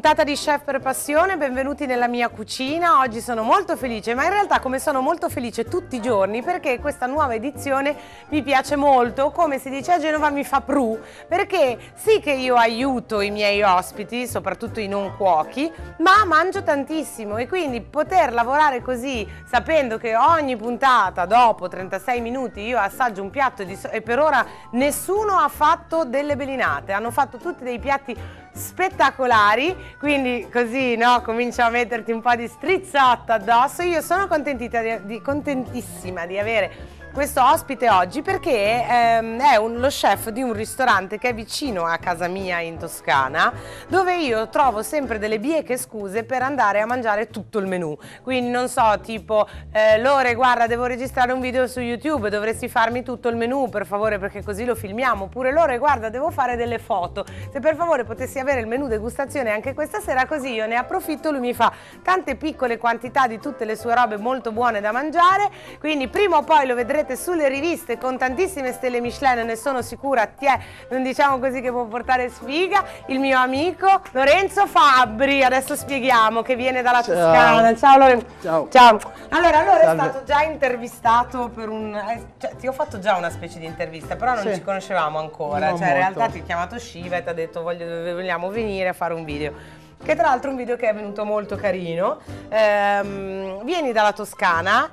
puntata di Chef per Passione, benvenuti nella mia cucina. Oggi sono molto felice, ma in realtà come sono molto felice tutti i giorni perché questa nuova edizione mi piace molto, come si dice a Genova mi fa pru, perché sì che io aiuto i miei ospiti, soprattutto i non cuochi, ma mangio tantissimo. E quindi poter lavorare così, sapendo che ogni puntata dopo 36 minuti io assaggio un piatto e per ora nessuno ha fatto delle belinate, hanno fatto tutti dei piatti spettacolari, quindi così no, comincio a metterti un po' di strizzotto addosso. Io sono di, di, contentissima di avere questo ospite oggi perché ehm, è un, lo chef di un ristorante che è vicino a casa mia in Toscana dove io trovo sempre delle bieche scuse per andare a mangiare tutto il menù. Quindi non so tipo eh, Lore guarda devo registrare un video su YouTube dovresti farmi tutto il menù per favore perché così lo filmiamo. Oppure Lore guarda devo fare delle foto. Se per favore potessi avere il menù degustazione anche questa sera così io ne approfitto lui mi fa tante piccole quantità di tutte le sue robe molto buone da mangiare. Quindi prima o poi lo vedrete vedrete sulle riviste con tantissime stelle Michelin, ne sono sicura, tiè, non diciamo così che può portare sfiga, il mio amico Lorenzo Fabbri, adesso spieghiamo che viene dalla Ciao. Toscana. Ciao Lorenzo. Ciao. Ciao. Allora, allora è stato già intervistato per un... Eh, cioè, ti ho fatto già una specie di intervista, però non sì. ci conoscevamo ancora, non cioè molto. in realtà ti ho chiamato Shiva e ti ha detto voglio, vogliamo venire a fare un video che tra l'altro è un video che è venuto molto carino. Ehm, vieni dalla Toscana,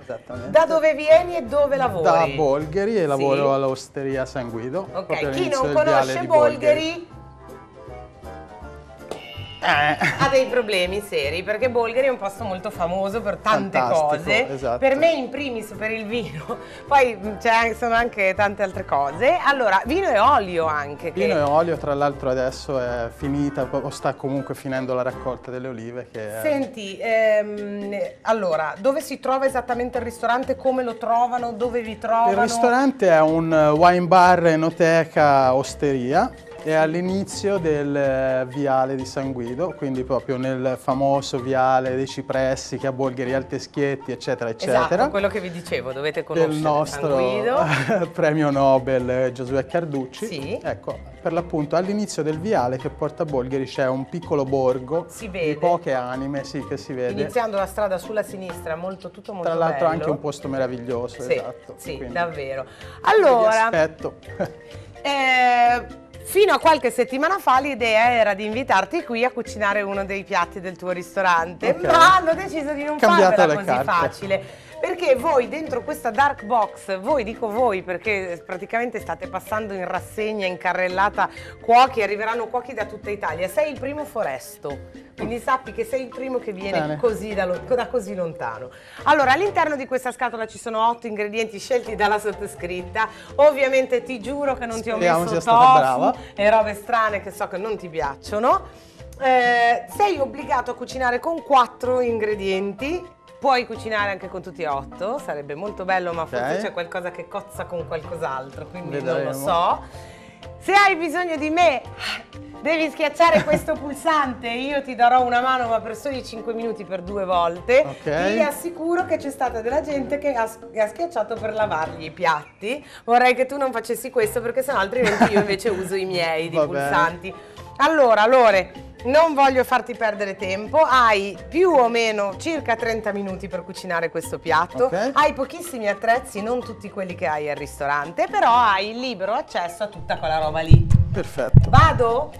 da dove vieni e dove lavori? Da Bolgheri e lavoro sì. all'osteria San Guido. Ok, chi non conosce Bolgheri, Bolgheri eh. ha dei problemi seri perché Bolgheri è un posto molto famoso per tante Fantastico, cose. esatto. per me in primis per il vino. Poi ci sono anche tante altre cose. Allora vino e olio anche vino che... e olio tra l'altro adesso è finita o sta comunque finendo la raccolta delle olive che senti ehm, allora dove si trova esattamente il ristorante? Come lo trovano? Dove vi trovano? il ristorante è un wine bar enoteca osteria è all'inizio del eh, viale di San Guido, quindi proprio nel famoso viale dei cipressi che a Bolgheri al Teschietti, eccetera, eccetera. Esatto, quello che vi dicevo, dovete conoscere Del nostro premio Nobel Giosuè Carducci. Sì. Ecco, per l'appunto all'inizio del viale che porta a Bolgheri c'è un piccolo borgo di poche anime, sì, che si vede. Iniziando la strada sulla sinistra, molto, tutto molto Tra l'altro anche un posto meraviglioso, sì, esatto. Sì, quindi, davvero. Allora... aspetto. eh, Fino a qualche settimana fa l'idea era di invitarti qui a cucinare uno dei piatti del tuo ristorante, okay. ma hanno deciso di non Cambiate farvela così carte. facile perché voi dentro questa dark box, voi dico voi perché praticamente state passando in rassegna, in carrellata cuochi, arriveranno cuochi da tutta Italia, sei il primo foresto, quindi sappi che sei il primo che viene così da, da, così lontano. Allora all'interno di questa scatola ci sono otto ingredienti scelti dalla sottoscritta, ovviamente ti giuro che non Speriamo ti ho messo tofu e robe strane che so che non ti piacciono. Eh, sei obbligato a cucinare con quattro ingredienti Puoi cucinare anche con tutti e otto, sarebbe molto bello, ma okay. forse c'è qualcosa che cozza con qualcos'altro, quindi Vedremo. non lo so. Se hai bisogno di me, devi schiacciare questo pulsante, io ti darò una mano ma per soli 5 minuti per due volte. Okay. Ti assicuro che c'è stata della gente che ha, che ha, schiacciato per lavargli i piatti. Vorrei che tu non facessi questo perché sennò altrimenti io invece uso i miei di pulsanti. Allora, Lore, non voglio farti perdere tempo, hai più o meno circa 30 minuti per cucinare questo piatto, okay. hai pochissimi attrezzi, non tutti quelli che hai al ristorante, però hai libero accesso a tutta quella roba lì. Perfetto. Vado?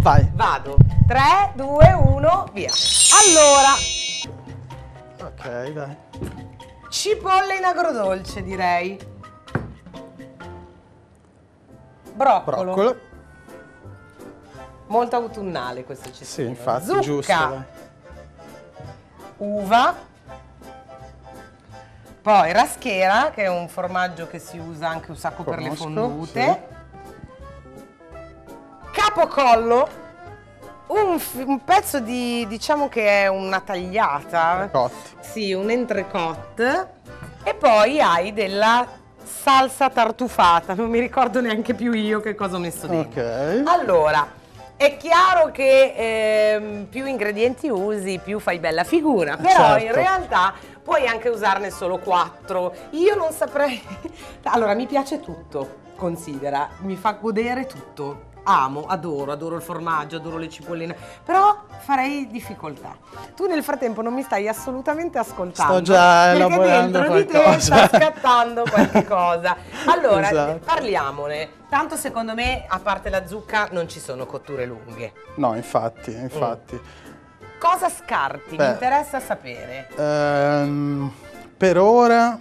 Vai. Vado. 3, 2, 1, via. Allora. Ok, dai. Cipolle in agrodolce, direi. Broccolo. Broccolo. Molto autunnale questo cestino. Sì, infatti, Zucca, giusto. Uva. Poi raschera, che è un formaggio che si usa anche un sacco Conosco, per le fondute. Sì. Capocollo, un, un, pezzo di, diciamo che è una tagliata. Entrecote. Sì, un entrecote. E poi hai della salsa tartufata, non mi ricordo neanche più io che cosa ho messo dentro. Ok. Allora, è chiaro che ehm, più ingredienti usi, più fai bella figura, però certo. in realtà puoi anche usarne solo quattro. Io non saprei... allora, mi piace tutto. considera, mi fa godere tutto. Amo, adoro, adoro il formaggio, adoro le cipolline, però farei difficoltà. Tu nel frattempo non mi stai assolutamente ascoltando. Sto già perché elaborando dentro di te qualcosa. sta scattando qualche cosa. Allora, Esatto. parliamone. Tanto secondo me, a parte la zucca, non ci sono cotture lunghe. No, infatti, infatti. Cosa scarti? Beh. Mi interessa sapere. Ehm, per ora,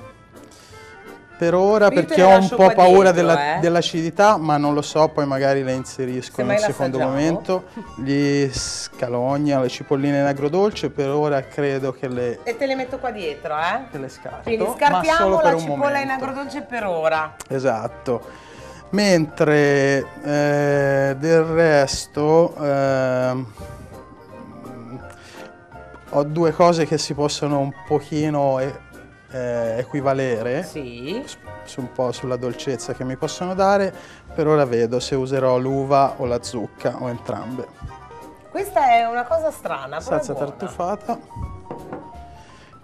per ora te perché ho un po' paura dietro, della- eh. dell'acidità, ma non lo so, poi magari le inserisco in Semmai un secondo momento. Gli scalogna, le cipolline in agrodolce, per ora credo che le, E te le metto qua dietro, eh? che le scarto. Quindi scartiamo la cipolla in agrodolce per ora. Esatto. Mentre eh, del resto ehm, ho due cose che si possono un pochino eh, equivalere Sì. su- un po' sulla dolcezza che mi possono dare. Per ora vedo se userò l'uva o la zucca o entrambe. Questa è una cosa strana, Salsa tartufata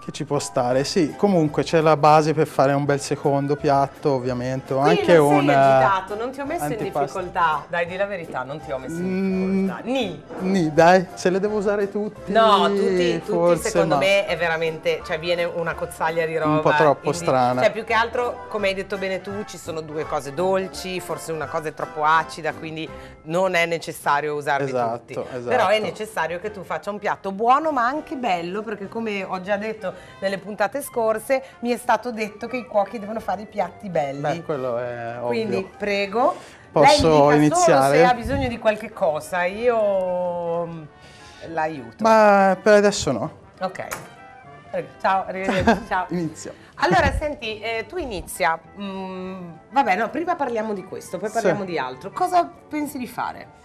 che ci può stare. Sì, comunque c'è la base per fare un bel secondo piatto, ovviamente. Quindi anche non un sei agitato, non ti ho messo in antipasto. difficoltà. Dai, di la verità, non ti ho messo in Mm. difficoltà. Ni. Nì, dai, se le devo usare tutti. No, tutti, tutti forse secondo no. me è veramente, cioè viene una cozzaglia di roba. po' troppo strana. Cioè più che altro, come hai detto bene tu, ci sono due cose dolci, forse una cosa è troppo acida, quindi non è necessario usarli Esatto, tutti. esatto. Però è necessario che tu faccia un piatto buono ma anche bello, perché come ho già detto nelle puntate scorse, mi è stato detto che i cuochi devono fare i piatti belli. Beh, quello è ovvio. Quindi prego. Posso iniziare? se ha bisogno di qualche cosa, io mm, l'aiuto. Ma per adesso no. Ok. Ciao, arrivederci, ciao. Inizio. Allora, senti, eh, tu inizia. Mm, vabbè, no, prima parliamo di questo, poi Sì. parliamo di altro. Cosa pensi di fare?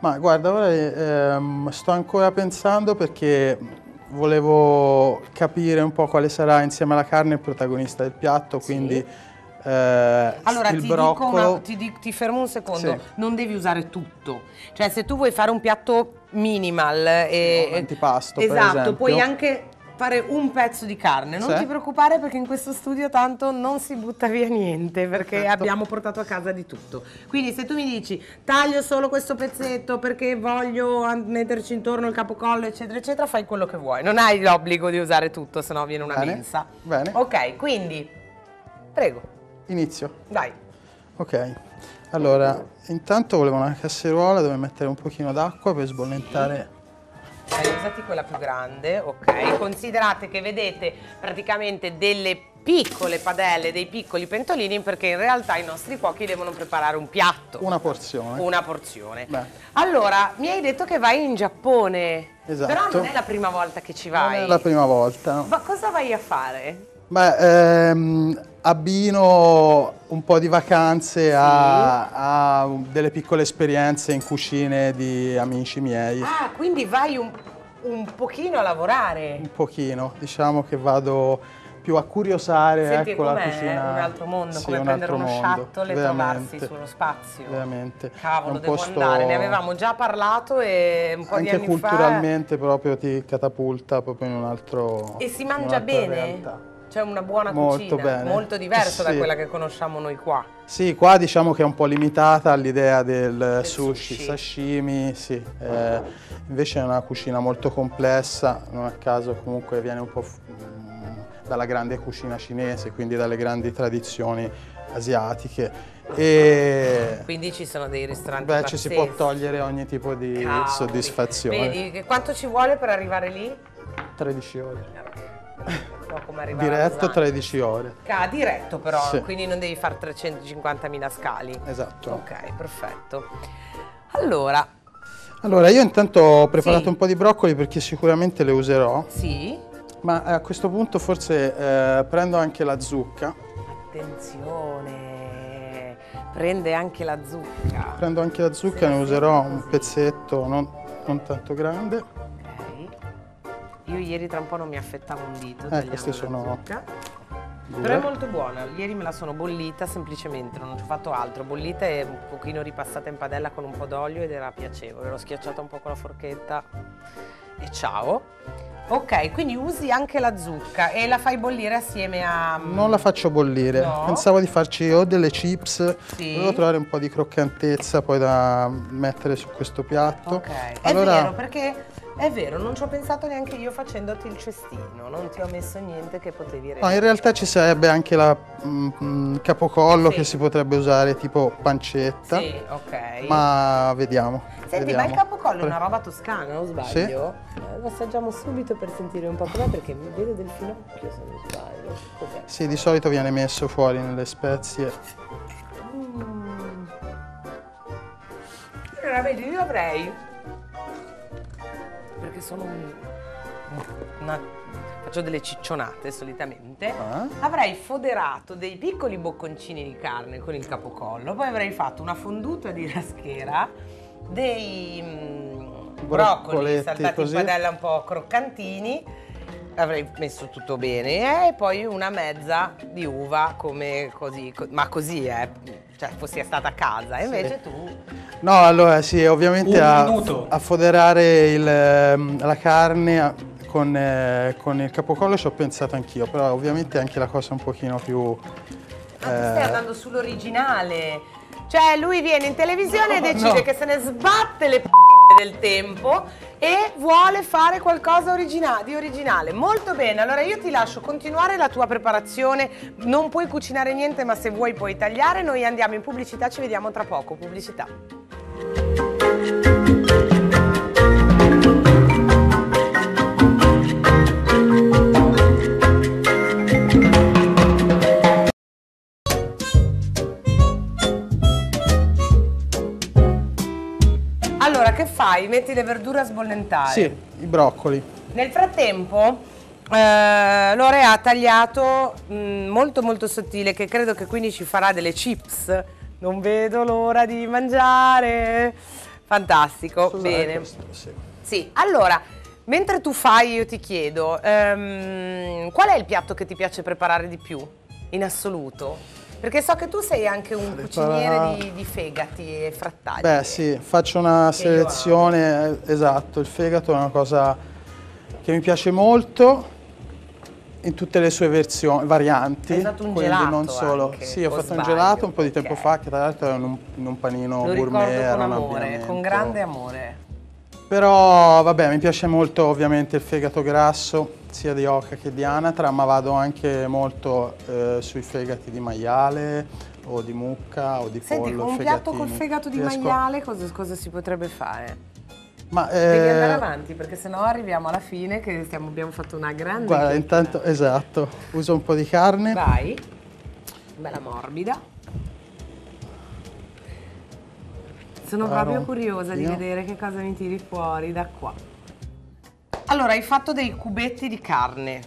Ma guarda, ora ehm, sto ancora pensando perché volevo capire un po' quale sarà insieme alla carne il protagonista del piatto, quindi eh, Allora, il ti, broccolo. una- ti, ti fermo un secondo, Sì. non devi usare tutto. Cioè, se tu vuoi fare un piatto minimal e... un antipasto, esatto, puoi anche fare un pezzo di carne. Non Sì. ti preoccupare perché in questo studio tanto non si butta via niente perché Perfetto. abbiamo portato a casa di tutto. Quindi se tu mi dici taglio solo questo pezzetto perché voglio metterci intorno il capocollo eccetera eccetera, fai quello che vuoi. Non hai l'obbligo di usare tutto, sennò viene una Bene, mensa. bene. Ok, quindi prego, Inizio. dai. Ok. Allora, intanto volevo una casseruola dove mettere un pochino d'acqua per sbollentare. Dai, usati quella più grande, ok? Considerate che vedete praticamente delle piccole padelle, dei piccoli pentolini perché in realtà i nostri cuochi devono preparare un piatto, Una porzione. una porzione. Beh. Allora, mi hai detto che vai in Giappone, Esatto. però non è la prima volta che ci Non vai. è la prima volta. Ma cosa vai a fare? Beh, ehm, abbino un po' di vacanze a, a delle piccole esperienze in cucine di amici miei. Ah, quindi vai un, un pochino a lavorare. Un pochino, diciamo che vado più a curiosare Senti, ecco, la com'è cucina. un altro mondo, Sì, come un prendere uno mondo, shuttle e trovarsi sullo spazio. Veramente. Cavolo, devo posto andare, ne avevamo già parlato e un po' di Anche anni fa. culturalmente proprio ti catapulta proprio in un altro E si mangia bene? realtà. C'è una buona Molto cucina, bene. molto diversa da Sì. quella che conosciamo noi qua. Sì, qua diciamo che è un po' limitata all'idea del, sushi. sushi, sashimi, sì. Eh, invece è una cucina molto complessa, non a caso comunque viene un po' mm, dalla grande cucina cinese, quindi dalle grandi tradizioni asiatiche. E Quindi ci sono dei ristoranti beh, ci si pazzeschi. può togliere ogni tipo di Cavoli. soddisfazione. Vedi, quanto ci vuole per arrivare lì? 13 ore. No, come arrivare Diretto Lausanne. 13 ore. Ca- diretto però, Sì. quindi non devi fare 350.000 scali. Esatto. Ok, perfetto. Allora, Allora, io intanto ho preparato Sì. un po' di broccoli perché sicuramente le userò. sì, Ma a questo punto forse eh, prendo anche la zucca. attenzione, prende anche la zucca. Prendo anche la zucca, ne userò un pezzetto non, non tanto grande. Io ieri tra un po' non mi affettavo un dito. Eh, queste sono zucca. Però è molto buona. Ieri me la sono bollita semplicemente, non ci ho fatto altro. Bollita e un pochino ripassata in padella con un po' d'olio ed era piacevole. L'ho schiacciata un po' con la forchetta e ciao. Ok, quindi usi anche la zucca e la fai bollire assieme a... Non la faccio bollire, No. pensavo di farci o delle chips, Sì. volevo trovare un po' di croccantezza poi da mettere su questo piatto. Ok, è Allora, vero perché è vero, non ci ho pensato neanche io facendoti il cestino, non ti ho messo niente che potevi no, in rendere. realtà ci sarebbe anche la mm, mm, capocollo Sì. che si potrebbe usare tipo pancetta, Sì, ok. ma vediamo. Senti, vediamo. ma il capocollo è una roba toscana, non sbaglio? Eh, lo assaggiamo subito per sentire un po' com'è perché mi vedo del finocchio se non sbaglio. Cos'è? Sì, di solito viene messo fuori nelle spezie. Mm. Allora, vedi, io avrei. Perché sono un. una- faccio delle ciccionate solitamente. Ah. Avrei foderato dei piccoli bocconcini di carne con il capocollo, poi avrei fatto una fonduta di raschera, dei mm, broccoli saltati così. in padella un po' croccantini, avrei messo tutto bene e poi una mezza di uva come così, co- ma così eh, cioè fossi stata a casa, e invece tu No, allora sì, ovviamente a, a foderare il, ehm, la carne a- con, eh, con il capocollo ci ho pensato anch'io, però ovviamente anche la cosa un pochino più... Ah, tu stai eh, andando sull'originale. Cioè, lui viene in televisione e decide no. che se ne sbatte le p del tempo e vuole fare qualcosa origina- di originale. Molto bene, allora io ti lascio continuare la tua preparazione. Non puoi cucinare niente, ma se vuoi puoi tagliare. Noi andiamo in pubblicità, ci vediamo tra poco. Pubblicità. Fai? Metti le verdure a sbollentare. sì, i broccoli. Nel frattempo, eh, Lore ha tagliato mh, molto molto sottile, che credo che quindi ci farà delle chips. Non vedo l'ora di mangiare. Fantastico, Scusate, bene. questo, sì. Sì, allora, mentre tu fai, io ti chiedo, ehm, qual è il piatto che ti piace preparare di più, in assoluto? Perché so che tu sei anche un cuciniere di, di fegati e frattaglie. Beh sì, faccio una selezione, esatto, il fegato è una cosa che mi piace molto in tutte le sue versioni, varianti. Hai fatto un quindi gelato non solo. anche, sì, ho fatto un sbaglio? gelato un po' di tempo fa, che tra l'altro era in un, in un panino Lo gourmet. con un amore, con grande amore. Però vabbè, mi piace molto ovviamente il fegato grasso, sia di oca che di anatra, ma vado anche molto eh, sui fegati di maiale o di mucca o di Senti, pollo. con un piatto col fegato di Riesco- maiale cosa, cosa si potrebbe fare? Ma, Devi eh, andare avanti perché sennò arriviamo alla fine che stiamo- abbiamo fatto una grande Guarda, chiacchierata. intanto, esatto, uso un po' di carne. Vai, bella morbida. Sono Sparo proprio curiosa di vedere che cosa mi tiri fuori da qua. Allora, hai fatto dei cubetti di carne.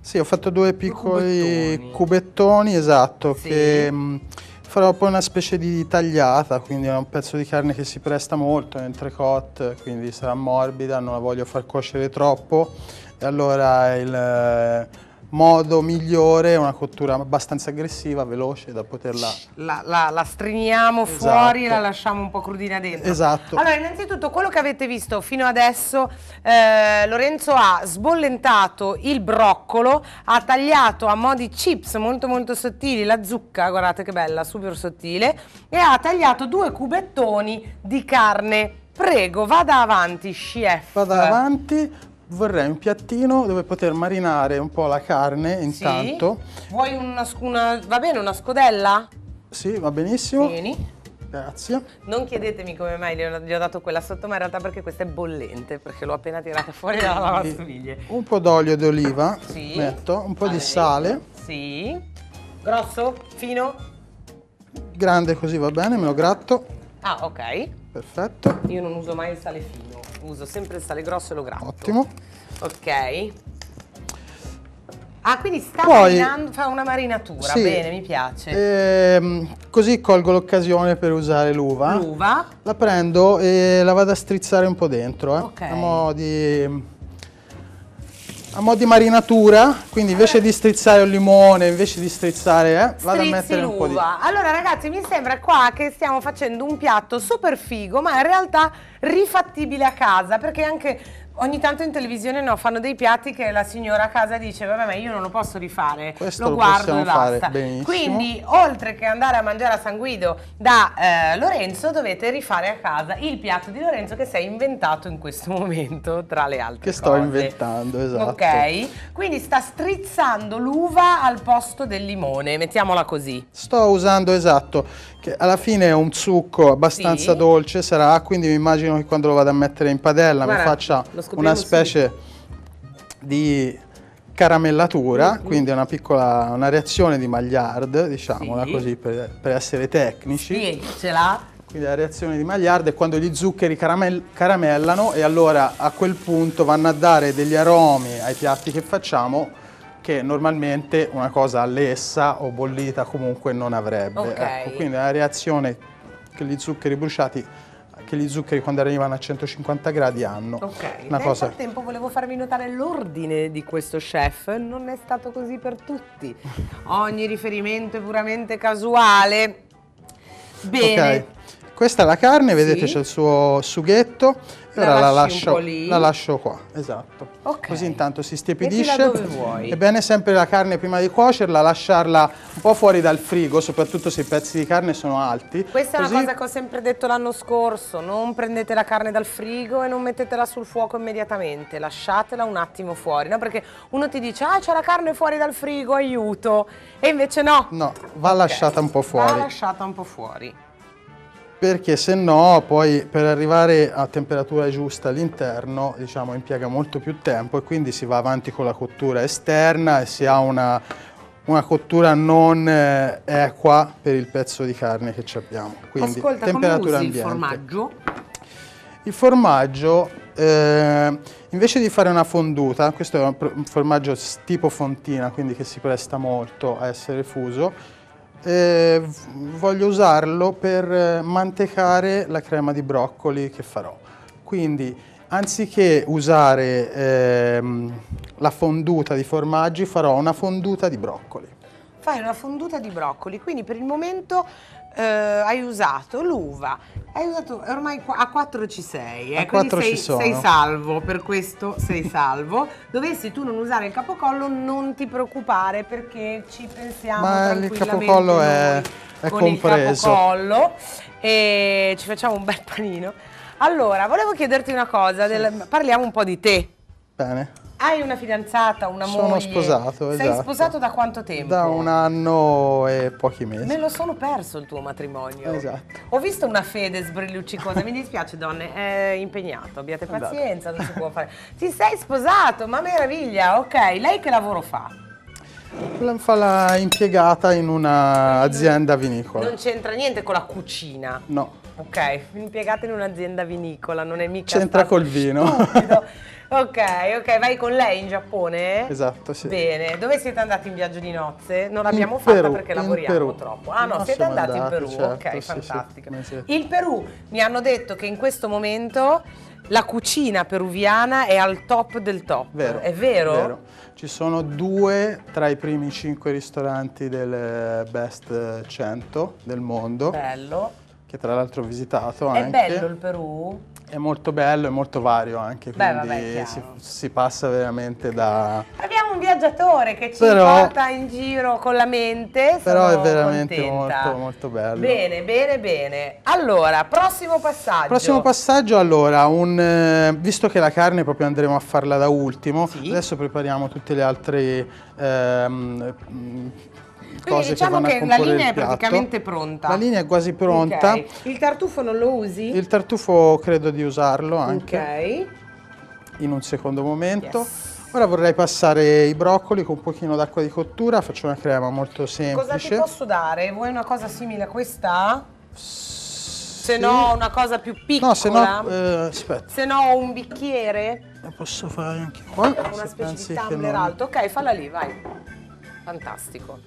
Sì, ho fatto due piccoli cubettoni. cubettoni, esatto, Sì. che mh, farò poi una specie di tagliata, quindi è un pezzo di carne che si presta molto, è entrecôte, quindi sarà morbida, non la voglio far cuocere troppo. E allora il eh, modo migliore è una cottura abbastanza aggressiva, veloce, da poterla... La, la- la striniamo Esatto. fuori e la lasciamo un po' crudina dentro. Esatto. Allora, innanzitutto quello che avete visto fino adesso, eh, Lorenzo ha sbollentato il broccolo, ha tagliato a mo' di chips molto molto sottili la zucca, guardate che bella, super sottile, e ha tagliato due cubettoni di carne. Prego, vada avanti, chef. Vado avanti, vorrei un piattino dove poter marinare un po' la carne Sì. intanto. Vuoi una, una- va bene, una scodella? Sì, va benissimo. Vieni. Grazie. Non chiedetemi come mai gli ho, gli ho dato quella sotto, ma in realtà perché questa è bollente, perché l'ho appena tirata fuori dalla lavastoviglie. Un po' d'olio d'oliva, Sì. metto, un po' A di sale, Sì. Grosso? Fino? grande così va bene, me lo gratto, Ah, ok. perfetto, Io non uso mai il sale fino, uso sempre il sale grosso e lo gratto. ottimo. Ok. Ah, quindi sta Poi- marinando, fa una marinatura, Sì. bene, mi piace. Ehm, così colgo l'occasione per usare l'uva. L'uva, La prendo e la vado a strizzare un po' dentro, eh, Ok. a mo' di... A mo' di marinatura, quindi invece di strizzare un limone, invece di strizzare, eh, vado a mettere un po' di... Allora ragazzi, mi sembra qua che stiamo facendo un piatto super figo, ma in realtà rifattibile a casa, perché anche Ogni tanto in televisione no, fanno dei piatti che la signora a casa dice vabbè ma io non lo posso rifare, Questo lo lo guardo e basta. Quindi oltre che andare a mangiare a San Guido da eh, Lorenzo dovete rifare a casa il piatto di Lorenzo che sei inventato in questo momento tra le altre Che sto cose. inventando, esatto. Ok, quindi sta strizzando l'uva al posto del limone, mettiamola così. Sto usando esatto, che alla fine è un succo abbastanza Sì. dolce sarà, quindi mi immagino che quando lo vado a mettere in padella Guarda, mi faccia una specie di caramellatura, Mm-hmm. quindi una piccola una reazione di Maillard, diciamola Sì. così per, per essere tecnici. Spiegacela. Quindi la reazione di Maillard è quando gli zuccheri caramel- caramellano e allora a quel punto vanno a dare degli aromi ai piatti che facciamo che normalmente una cosa all'essa o bollita comunque non avrebbe. Ok. Ecco, quindi è una reazione che gli zuccheri bruciati, che gli zuccheri quando arrivano a 150 gradi hanno. Ok, Una nel cosa frattempo volevo farvi notare l'ordine di questo chef, non è stato così per tutti. Ogni riferimento è puramente casuale. Bene. Ok. Questa è la carne, vedete Sì. c'è il suo sughetto e La lascio, la lascio qua, esatto. Ok. Così intanto si stiepidisce. È bene sempre la carne prima di cuocerla, lasciarla un po' fuori dal frigo, soprattutto se i pezzi di carne sono alti. Questa è Così- una cosa che ho sempre detto l'anno scorso, non prendete la carne dal frigo e non mettetela sul fuoco immediatamente, lasciatela un attimo fuori, no? Perché uno ti dice, ah c'è la carne fuori dal frigo, aiuto, e invece no. No, va Ok. lasciata un po' fuori. Va lasciata un po' fuori. Perché se no poi per arrivare a temperatura giusta all'interno diciamo impiega molto più tempo e quindi si va avanti con la cottura esterna e si ha una, una cottura non eh, equa per il pezzo di carne che ci abbiamo. Quindi Ascolta, come temperatura ambiente. il formaggio? Il formaggio, eh, invece di fare una fonduta, questo è un, formaggio tipo fontina, quindi che si presta molto a essere fuso, eh, voglio usarlo per eh, mantecare la crema di broccoli che farò. Quindi anziché usare ehm, la fonduta di formaggi, farò una fonduta di broccoli. Fai una fonduta di broccoli, quindi per il momento eh, hai usato l'uva, hai usato ormai a 4 ci sei, eh, A quindi quattro sei, ci sono. sei salvo, per questo sei salvo. Dovessi tu non usare il capocollo non ti preoccupare perché ci pensiamo Ma il capocollo è- è con compreso. il capocollo e ci facciamo un bel panino. Allora, volevo chiederti una cosa, del- parliamo un po' di te. Bene? Hai una fidanzata, una Sono moglie? sposato, Sei esatto. sposato da quanto tempo? Da un anno e pochi mesi. Me lo sono perso il tuo matrimonio. Esatto. Ho visto una fede sbrilluccicosa, mi dispiace donne, è impegnato, abbiate Andate. pazienza, non si può fare. Ti sei sposato, ma meraviglia, ok. Lei che lavoro fa? La- Fa la impiegata in un'azienda vinicola. Non c'entra niente con la cucina. No, Ok, impiegata in un'azienda vinicola, non è mica C'entra col vino. stupido. Ok, ok, vai con lei in Giappone? Esatto, sì. Bene, dove siete andati in viaggio di nozze? Non l'abbiamo In fatta Perù, perché lavoriamo Perù. troppo. Ah no, No, siete siamo andati, in andati, Perù, certo, ok, sì, sì, fantastico. mesetto. Il Perù mi hanno detto che in questo momento la cucina peruviana è al top del top. Vero. È vero? Ci sono due tra i primi cinque ristoranti del eh, Best 100 del mondo, Bello. che tra l'altro ho visitato È anche. bello il Perù? È molto bello e molto vario anche, Beh, quindi vabbè, si, si passa veramente da... Abbiamo un viaggiatore che ci Però- porta in giro con la mente. Però è veramente contenta. molto, molto bello. Bene, bene, bene. Allora, prossimo passaggio. Prossimo passaggio, allora, un, eh, visto che la carne proprio andremo a farla da ultimo, Sì. adesso prepariamo tutte le altre ehm, cose diciamo che vanno che a la linea è praticamente pronta. La linea è quasi pronta. Ok. Il tartufo non lo usi? Il tartufo credo di usarlo anche Ok. in un secondo momento. Yes. Ora vorrei passare i broccoli con un pochino d'acqua di cottura, faccio una crema molto Cosa ti semplice. posso dare? Vuoi una cosa simile a questa? Se Sì. no una cosa più piccola? No, se no, eh, aspetta, Se no un bicchiere? la posso fare anche qua. Una specie di tumbler non- alto. Ok, falla lì, vai. Fantastico.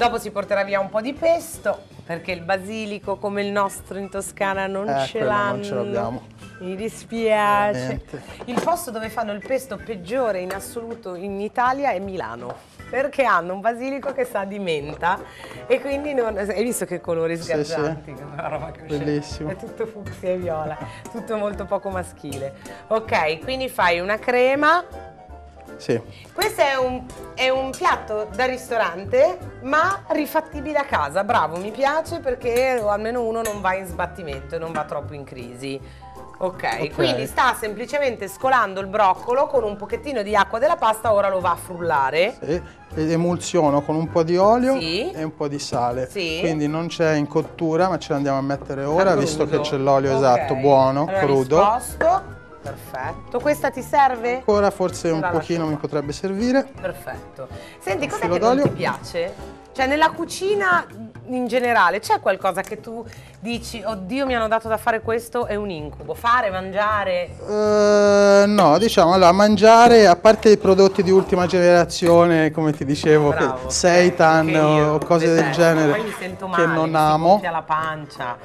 Dopo si porterà via un po' di pesto, perché il basilico come il nostro in Toscana non Eh, ce l'hanno. non ce l'abbiamo. Mi dispiace. Veramente. Il posto dove fanno il pesto peggiore in assoluto in Italia è Milano. Perché hanno un basilico che sa di menta e quindi non... Hai visto che colori Sì, sgargianti? sì. Che una roba che uscì. Bellissimo. È tutto fucsia e viola, tutto molto poco maschile. Ok, quindi fai una crema. Sì. Questo è un, è un piatto da ristorante, ma rifattibile a casa. Bravo, mi piace perché almeno uno non va in sbattimento e non va troppo in crisi. Ok, Ok. quindi sta semplicemente scolando il broccolo con un pochettino di acqua della pasta, ora lo va a frullare. Sì, ed emulsiono con un po' di olio Sì. e un po' di sale. Sì. Quindi non c'è in cottura, ma ce l'andiamo a mettere ora, visto che c'è l'olio Ok. esatto, buono, Allora, crudo. Risposto. Perfetto. Questa ti serve? Ancora forse un pochino mi potrebbe servire. Perfetto. Senti, cos'è che non ti piace? Cioè, nella cucina in generale c'è qualcosa che tu dici, oddio mi hanno dato da fare questo, è un incubo. Fare, mangiare. Eh, no, diciamo, allora, mangiare, a parte i prodotti di ultima generazione, come ti dicevo, Bravo, che seitan o cose del detesto. genere, Poi mi sento che male, non mi amo. gonfia la pancia.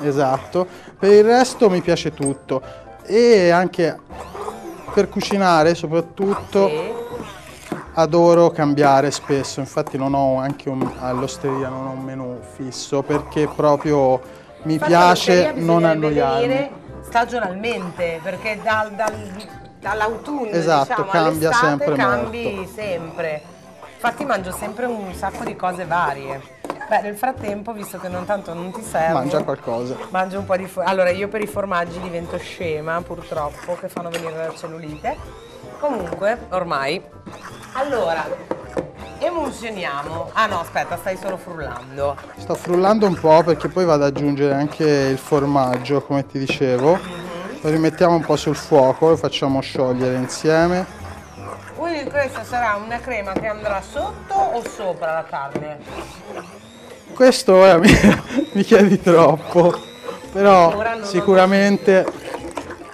Esatto. Per il resto mi piace tutto. E anche per cucinare, soprattutto, Sì. adoro cambiare spesso. Infatti, non ho anche un, all'osteria non ho un menù fisso perché proprio mi Infatti, piace non annoiarmi. stagionalmente, perché dal- dal- dall'autunno Esatto, diciamo, cambia sempre cambi molto. sempre. Infatti mangio sempre un sacco di cose varie. Beh, nel frattempo, visto che non tanto non ti serve, Mangia qualcosa. Mangio un po' di for- Allora, io per i formaggi divento scema, purtroppo, che fanno venire la cellulite. Comunque, ormai. Allora, emulsioniamo. Ah no, aspetta, stai solo frullando. Sto frullando un po' perché poi vado ad aggiungere anche il formaggio, come ti dicevo. Mhm. Lo rimettiamo un po' sul fuoco, lo facciamo sciogliere insieme. Quindi questa sarà una crema che andrà sotto o sopra la carne? Questo ora mi, mi chiedi troppo, però sicuramente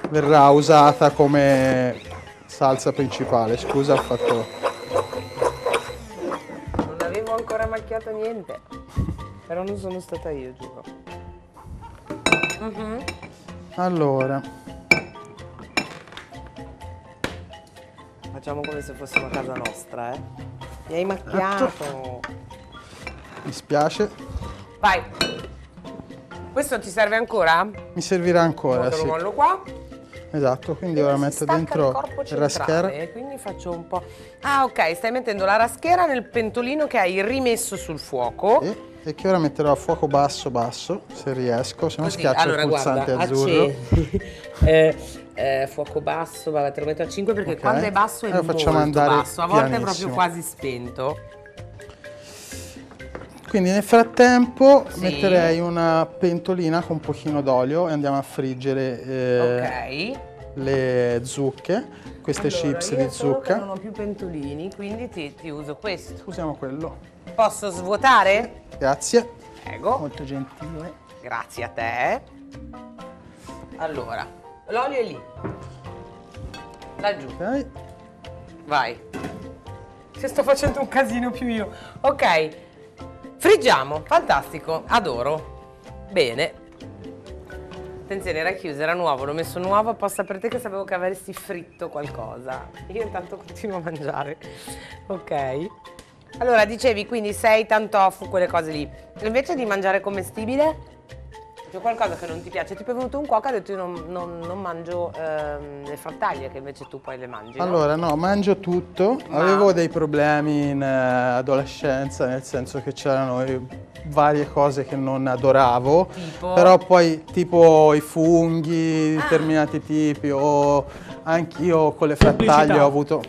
verrà usata come salsa principale. Scusa, ho fatto... Non avevo ancora macchiato niente. Però non sono stata io, giuro. Mhm. Allora, Facciamo come se fossimo a casa nostra, eh. Mi hai macchiato. Mi spiace. Vai. Questo ti serve ancora? Mi servirà ancora, Te lo sì. mollo qua. Esatto, quindi ora metto dentro il raschera. Quindi faccio un po'. Ah, ok, stai mettendo la raschera nel pentolino che hai rimesso sul fuoco. E, e che ora metterò a fuoco basso basso, se riesco, se no Così, schiaccio allora, il pulsante guarda, azzurro. eh, eh, fuoco basso, vabbè, te lo metto a 5 perché Ok. quando è basso è Allora facciamo molto andare basso, a volte è proprio quasi spento. Quindi nel frattempo Sì. metterei una pentolina con un pochino d'olio e andiamo a friggere eh, ok. le zucche, queste Allora, chips di zucca. non ho più pentolini, quindi ti, ti uso questo. Usiamo quello. Posso svuotare? Grazie. Prego. Molto gentile. Grazie a te. Allora, l'olio è lì. Laggiù. Ok. Vai. Se sto facendo un casino più io. Ok. Friggiamo. Fantastico. Adoro. Bene. Attenzione, era chiuso, era nuovo. L'ho messo nuovo apposta per te che sapevo che avresti fritto qualcosa. Io intanto continuo a mangiare. Ok. Allora, dicevi quindi seitan, tofu, quelle cose lì. Invece di mangiare commestibile? C'è qualcosa che non ti piace? Tipo è venuto un cuoco e ha detto io non, non- non mangio ehm, le frattaglie, che invece tu poi le mangi. no? Allora, no, mangio tutto. Ma- Avevo dei problemi in eh, adolescenza, nel senso che c'erano varie cose che non adoravo. Tipo? Però poi tipo i funghi, Ah. determinati tipi, o anch'io con le frattaglie ho avuto...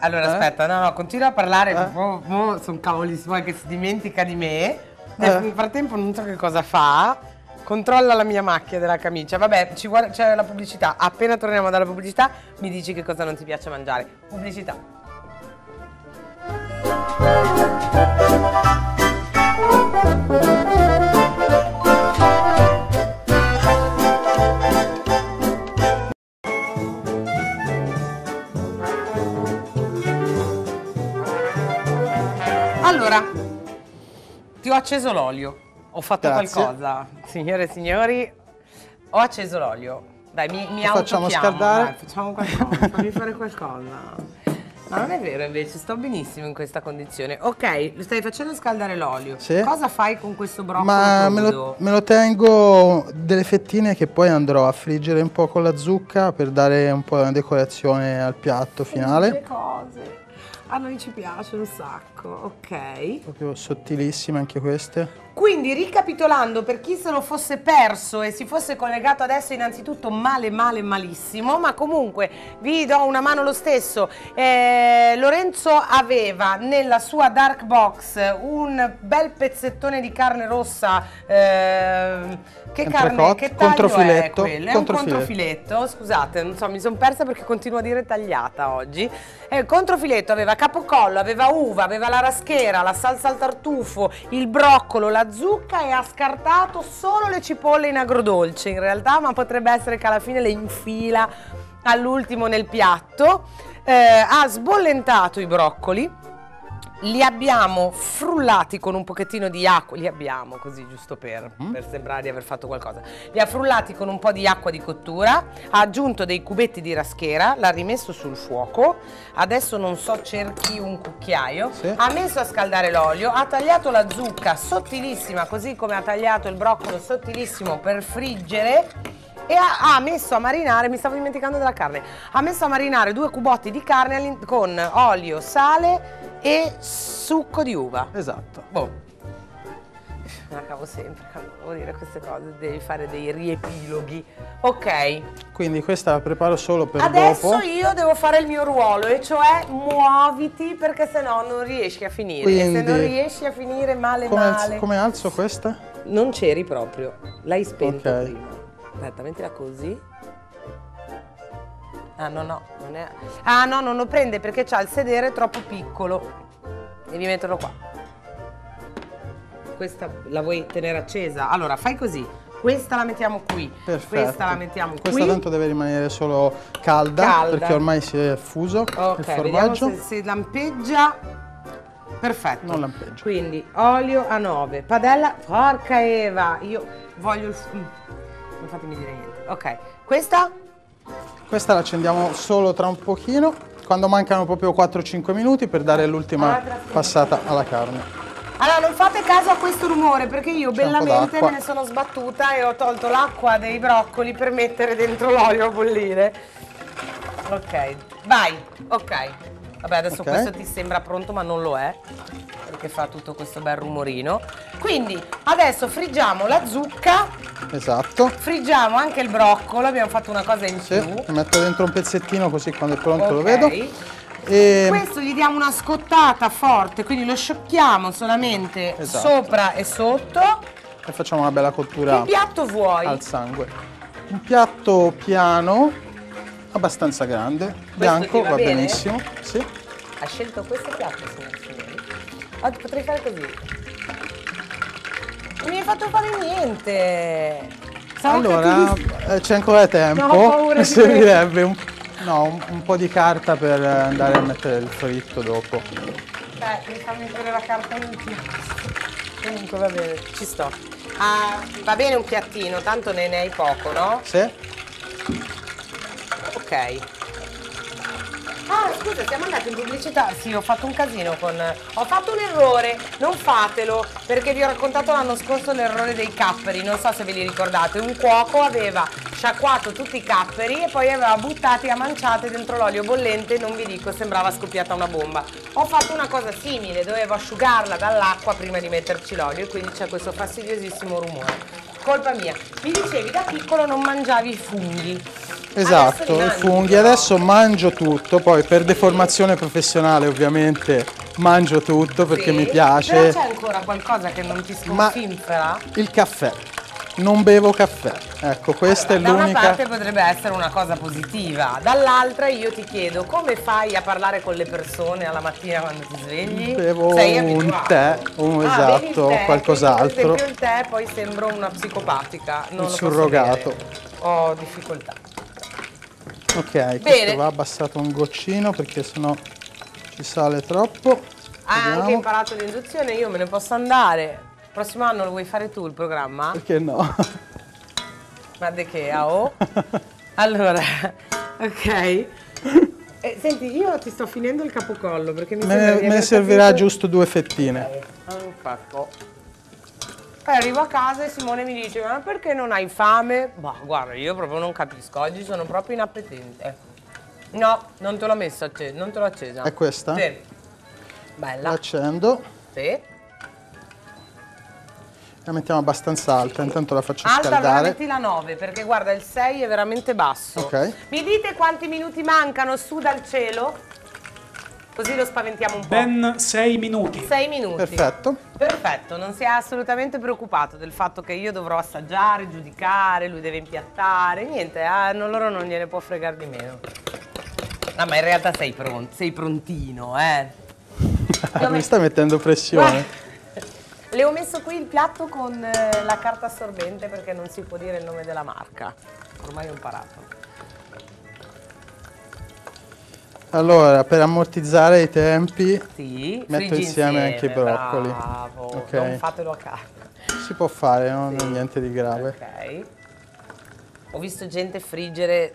Allora, Eh? aspetta, no, no, continua a parlare, Eh? sono cavoli suoi che si dimentica di me. Nel nel frattempo non so che cosa fa. Controlla la mia macchia della camicia. Vabbè, c'è la pubblicità. Appena torniamo dalla pubblicità mi dici che cosa non ti piace mangiare. Pubblicità. Allora, ti ho acceso l'olio. Ho fatto Grazie. qualcosa. Signore e signori, Ho acceso l'olio. Dai, mi, mi facciamo scaldare. Dai, facciamo qualcosa, fammi fare qualcosa. Ma non è vero invece, sto benissimo in questa condizione. Ok, lo stai facendo scaldare l'olio. Sì. Cosa fai con questo broccolo Ma me lo, me lo tengo delle fettine che poi andrò a friggere un po' con la zucca per dare un po' di decorazione al piatto Le finale. cose. A noi ci piace un sacco, ok. Proprio sottilissime anche queste. Quindi ricapitolando per chi se lo fosse perso e si fosse collegato adesso innanzitutto male male malissimo ma comunque vi do una mano lo stesso Eh, Lorenzo aveva nella sua dark box un bel pezzettone di carne rossa eh, che carne che taglio controfiletto, è quello? È un controfiletto. scusate non so mi sono persa perché continuo a dire tagliata oggi Eh, il controfiletto aveva capocollo aveva uva aveva la raschera la salsa al tartufo il broccolo la zucca e ha scartato solo le cipolle in agrodolce in realtà ma potrebbe essere che alla fine le infila all'ultimo nel piatto. Eh, ha sbollentato i broccoli li abbiamo frullati con un pochettino di acqua, li abbiamo così giusto per, per sembrare di aver fatto qualcosa. Li ha frullati con un po' di acqua di cottura, ha aggiunto dei cubetti di raschera, l'ha rimesso sul fuoco, adesso non so cerchi un cucchiaio, Sì. ha messo a scaldare l'olio, ha tagliato la zucca sottilissima, così come ha tagliato il broccolo sottilissimo per friggere e ha, ha messo a marinare, mi stavo dimenticando della carne, ha messo a marinare due cubotti di carne con olio, sale e succo di uva. Esatto. Boh. Me la cavo sempre quando devo dire queste cose, devi fare dei riepiloghi. Ok, Quindi questa la preparo solo per adesso dopo. io devo fare il mio ruolo, e cioè muoviti perché sennò non riesci a finire. E se Quindi- non riesci a finire male Come, male. come alzo questa? Non c'eri proprio, l'hai spento Ok. prima. Aspetta, mettila così. Ah no, no, non è... Ah no, non lo prende perché c'ha il sedere troppo piccolo. Devi metterlo qua. Questa la vuoi tenere accesa? Allora, fai così. Questa la mettiamo qui. Perfetto. Questa la mettiamo Questa qui. tanto deve rimanere solo calda, Calda. perché ormai si è fuso Ok, il formaggio. se, se lampeggia. Perfetto. Non lampeggia. Quindi olio a 9, padella, porca Eva, io voglio il... mm, Non fatemi dire niente. Ok, questa? Questa la accendiamo solo tra un pochino, quando mancano proprio 4-5 minuti per dare l'ultima Ah, passata alla carne. Allora, non fate caso a questo rumore perché io bellamente me ne sono sbattuta e ho tolto l'acqua dei broccoli per mettere dentro l'olio a bollire. Ok, vai, ok. Vabbè, adesso Ok. questo ti sembra pronto ma non lo è perché fa tutto questo bel rumorino. Quindi adesso friggiamo la zucca, Esatto. friggiamo anche il broccolo, abbiamo fatto una cosa in Sì, più. metto dentro un pezzettino così quando è pronto lo Ok. vedo. E Questo gli diamo una scottata forte, quindi lo sciocchiamo solamente Esatto. sopra e sotto. e facciamo una bella cottura Che piatto vuoi? al sangue. Un piatto piano, abbastanza grande, bianco, ti va bene? benissimo. Sì. Ha scelto questo piatto, signor signori. Oggi potrei fare così. Non mi hai fatto fare niente. Sarà Allora, eh, c'è ancora tempo. No, ho paura di Servirebbe un, no, un, un po' di carta per andare a mettere il fritto dopo. Eh, mi fa mettere la carta piatto. Comunque va bene, ci sto. Ah, va bene un piattino, tanto ne ne hai poco, no? Sì? Ah, scusa, siamo andati in pubblicità. Sì, ho fatto un casino con. Ho fatto un errore, non fatelo, perché vi ho raccontato l'anno scorso l'errore dei capperi. Non so se ve li ricordate. Un cuoco aveva sciacquato tutti i capperi e poi aveva buttati a manciate dentro l'olio bollente. Non vi dico, sembrava scoppiata una bomba. Ho fatto una cosa simile, dovevo asciugarla dall'acqua prima di metterci l'olio e quindi c'è questo fastidiosissimo rumore. Colpa mia. Mi dicevi da piccolo non mangiavi i funghi. Esatto, i funghi. però. Adesso mangio tutto, poi per deformazione professionale ovviamente mangio tutto perché Sì, mi Però piace. c'è ancora qualcosa che non ti sconfinfera? Il caffè. Non bevo caffè. Ecco, questa da è una l'unica. parte potrebbe essere una cosa positiva, dall'altra io ti chiedo come fai a parlare con le persone alla mattina quando ti svegli? Bevo Sei un tè, un Ah, il esatto, tè, qualcos'altro. Per esempio il tè poi sembro una psicopatica, non posso surrogato. Ho difficoltà. Ok, questo Bene. va abbassato un goccino perché sennò ci sale troppo. Hai anche imparato l'induzione, io me ne posso andare. Prossimo anno lo vuoi fare tu il programma? Perché no? Guarda che a oh. Allora, ok. Eh, senti, io ti sto finendo il capocollo perché mi Me sembra di me ne servirà capito- giusto due fettine. Perfetto. Poi arrivo a casa e Simone mi dice, ma perché non hai fame? Bah, guarda, io proprio non capisco, oggi sono proprio inappetente. No, non te l'ho messa, non te l'ho accesa. È questa? Sì. Bella. L'accendo, Sì. la mettiamo abbastanza alta, intanto la faccio Alta, scaldare. metti la 9, perché guarda, il 6 è veramente basso. Ok. Mi dite quanti minuti mancano su dal cielo? Così lo spaventiamo un po'. Ben 6 minuti. 6 minuti. Perfetto. Perfetto, non si è assolutamente preoccupato del fatto che io dovrò assaggiare, giudicare, lui deve impiattare, niente, ah, non- loro non gliene può fregare di meno. No, ma in realtà sei pronto, sei prontino, eh. Mi me- sta mettendo pressione. Le ho messo qui il piatto con eh, la carta assorbente perché non si può dire il nome della marca. Ormai ho imparato. Allora, per ammortizzare i tempi, Sì, Metto insieme anche i broccoli. Bravo, Ok. non fatelo a casa. si può fare, non Sì. è niente di grave. Ok. Ho visto gente friggere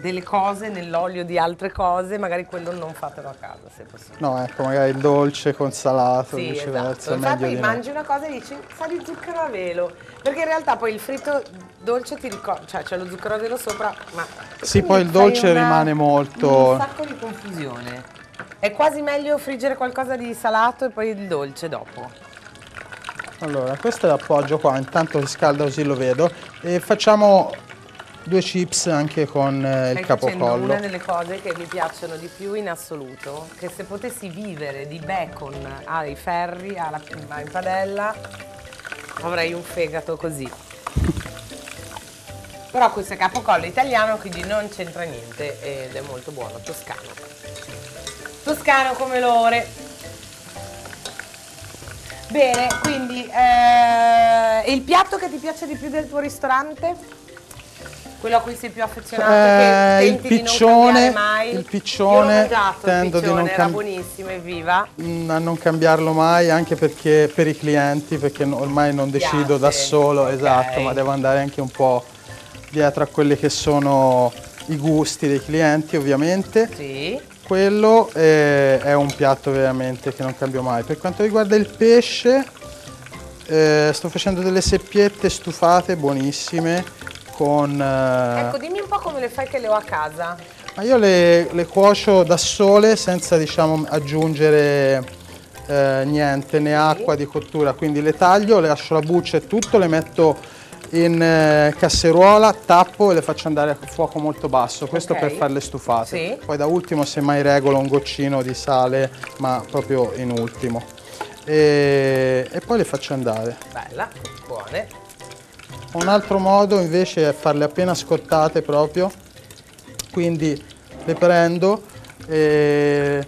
delle cose nell'olio di altre cose, magari quello non fatelo a casa se possibile. No, ecco, magari il dolce con salato, Sì, viceversa, esatto. Infatti di no. mangi una cosa e dici sa di zucchero a velo, perché in realtà poi il fritto dolce ti ricorda, cioè c'è lo zucchero a velo sopra, ma Sì, quindi poi il dolce una- rimane molto- un sacco di confusione. È quasi meglio friggere qualcosa di salato e poi il dolce dopo. Allora, questo l'appoggio qua, intanto si scalda così lo vedo. E facciamo due chips anche con eh, il capocollo. una delle cose che mi piacciono di più in assoluto, che se potessi vivere di bacon ai ferri, alla in padella, avrei un fegato così. Però questo è capocollo italiano, quindi non c'entra niente ed è molto buono, toscano. Toscano come l'ore. Bene, quindi eh, il piatto che ti piace di più del tuo ristorante? Quello a cui sei più affezionato? Eh, che il piccione, mai? il piccione, tendo il di non piccione, era buonissimo, evviva. Mm, a non cambiarlo mai anche perché per i clienti perché ormai non decido da Piace, solo ok. esatto ma devo andare anche un po' dietro a quelli che sono i gusti dei clienti ovviamente Sì. quello eh, è un piatto veramente che non cambio mai per quanto riguarda il pesce eh, sto facendo delle seppiette stufate buonissime con eh, Ecco, dimmi un po' come le fai che le ho a casa. ma io le, le cuocio da sole senza diciamo aggiungere eh, niente, né acqua di cottura, quindi le taglio, le lascio la buccia e tutto, le metto in eh, casseruola, tappo e le faccio andare a fuoco molto basso, questo Ok. per farle stufate. Sì. Poi da ultimo semmai regolo un goccino di sale, ma proprio in ultimo. E, e poi le faccio andare. Bella, buone. Un altro modo invece è farle appena scottate proprio, quindi le prendo e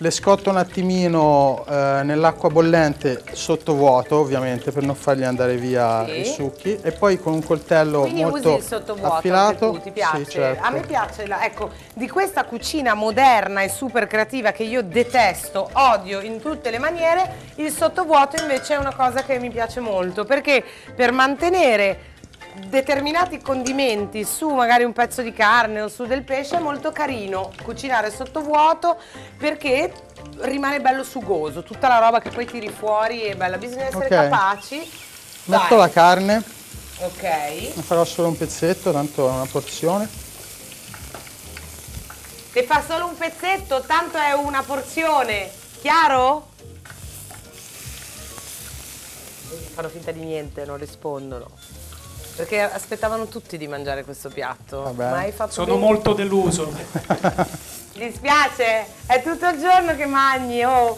le scotto un attimino eh, nell'acqua bollente sotto vuoto ovviamente per non fargli andare via Sì. i succhi e poi con un coltello Quindi molto usi il sottovuoto affilato. tu, ti piace? Sì, certo. A me piace, la- ecco, di questa cucina moderna e super creativa che io detesto, odio in tutte le maniere, il sottovuoto invece è una cosa che mi piace molto, perché per mantenere determinati condimenti su magari un pezzo di carne o su del pesce è molto carino cucinare sottovuoto perché rimane bello sugoso, tutta la roba che poi tiri fuori è bella, bisogna essere Ok. capaci. Metto Vai. la carne, Ok. ne farò solo un pezzetto, tanto è una porzione. Se fa solo un pezzetto, tanto è una porzione. Chiaro? Fanno finta di niente, non rispondono. Perché aspettavano tutti di mangiare questo piatto. Vabbè. Ma hai fatto Sono bene. molto deluso. Mi dispiace, è tutto il giorno che mangi, oh.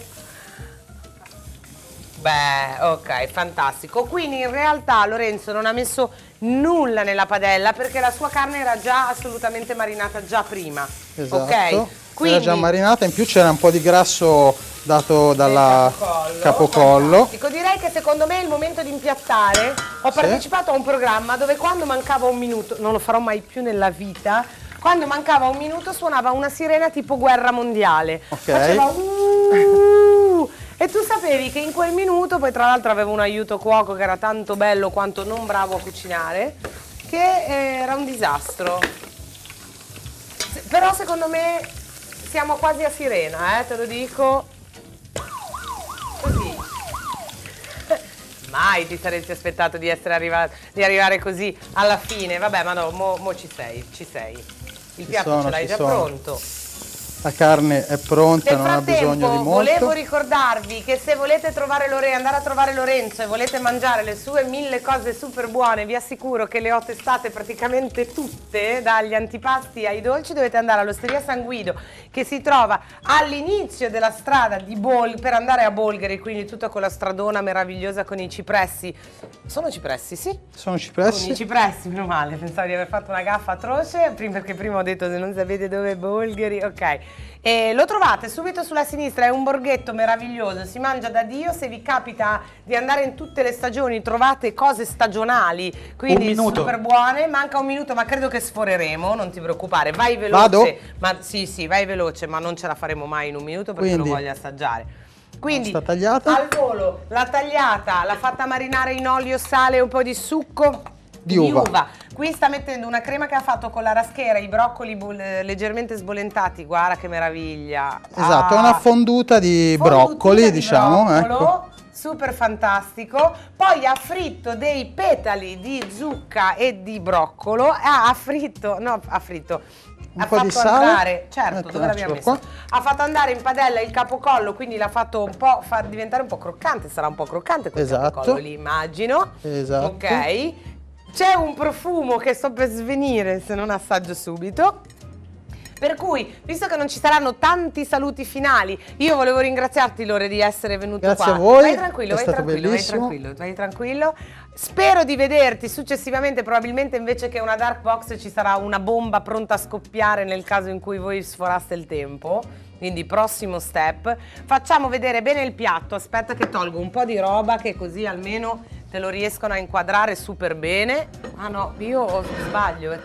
Beh, ok, fantastico. Quindi in realtà Lorenzo non ha messo nulla nella padella perché la sua carne era già assolutamente marinata già prima. Esatto. Ok? Era già marinata, in più c'era un po' di grasso dato dalla Capocollo. capocollo. Fantastico. Direi che secondo me è il momento di impiattare. Ho partecipato a un programma dove quando mancava un minuto, non lo farò mai più nella vita, quando mancava un minuto suonava una sirena tipo guerra mondiale. Ok. Faceva "Uh", e tu sapevi che in quel minuto, poi tra l'altro avevo un aiuto cuoco che era tanto bello quanto non bravo a cucinare, che era un disastro. Se- Però secondo me siamo quasi a sirena, eh, te lo dico. Mai ti saresti aspettato di, essere arrivato, di arrivare così alla fine. Vabbè, ma no, mo, mo ci sei, ci sei. Il Ci piatto sono, ce l'hai già sono. pronto. La carne è pronta, non ha bisogno frattempo di volevo molto. ricordarvi che se volete trovare Lore, andare a trovare Lorenzo e volete mangiare le sue mille cose super buone, vi assicuro che le ho testate praticamente tutte, dagli antipasti ai dolci, dovete andare all'Osteria San Guido che si trova all'inizio della strada di Bol per andare a Bolgheri, quindi tutta quella stradona meravigliosa con i cipressi. Sono cipressi, sì? Sono Con i cipressi. cipressi, meno male, pensavo di aver fatto una gaffa atroce, perché prima ho detto se non sapete dove è Bolgheri, ok. E lo trovate subito sulla sinistra, è un borghetto meraviglioso, si mangia da Dio, se vi capita di andare in tutte le stagioni trovate cose stagionali, quindi super buone, manca un minuto ma credo che sforeremo, non ti preoccupare, vai veloce, Vado? ma sì sì, vai veloce, ma non ce la faremo mai in un minuto perché Quindi, lo voglio assaggiare. Quindi al volo, la tagliata, l'ha fatta marinare in olio, sale e un po' di succo Di uva. Qui sta mettendo una crema che ha fatto con la raschera, i broccoli eh, leggermente sbolentati, guarda che meraviglia. Esatto, è Ah, una fonduta di fondutina broccoli, di diciamo. broccolo, Ecco. Super fantastico. Poi ha fritto dei petali di zucca e di broccolo. Ah, ha fritto, no, ha fritto. Un ha po' fatto di sale. andare, certo? Ha fatto andare in padella il capocollo, quindi l'ha fatto un po' far diventare un po' croccante, sarà un po' croccante quel Esatto. capocollo lì, immagino. Esatto. Ok. C'è un profumo che sto per svenire se non assaggio subito. Per cui, visto che non ci saranno tanti saluti finali, io volevo ringraziarti Lore di essere venuto Grazie qua. a voi, Vai tranquillo, è vai stato tranquillo, vai tranquillo, vai tranquillo. Spero di vederti successivamente, probabilmente invece che una dark box ci sarà una bomba pronta a scoppiare nel caso in cui voi sforaste il tempo. Quindi prossimo step. Facciamo vedere bene il piatto. Aspetta che tolgo un po' di roba che così almeno te lo riescono a inquadrare super bene. Ah no, io sbaglio. eh.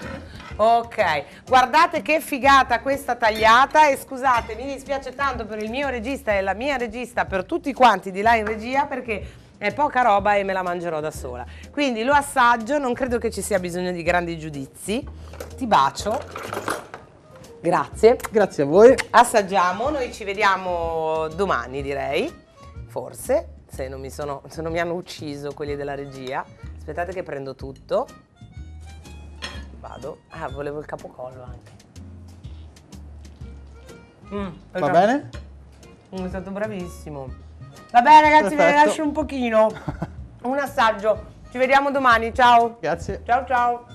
Ok, guardate che figata questa tagliata e scusate, mi dispiace tanto per il mio regista e la mia regista, per tutti quanti di là in regia perché è poca roba e me la mangerò da sola. Quindi lo assaggio, non credo che ci sia bisogno di grandi giudizi. Ti bacio. Grazie. Grazie a voi. Assaggiamo, noi ci vediamo domani direi, forse, se non mi, sono, se non mi hanno ucciso quelli della regia. Aspettate che prendo tutto. Vado. Ah, volevo il capocollo anche. Mm, Va bene? Mm, è stato bravissimo. Va bene ragazzi, ve ne Perfetto. lascio un pochino. Un assaggio. Ci vediamo domani, ciao. Grazie. Ciao ciao.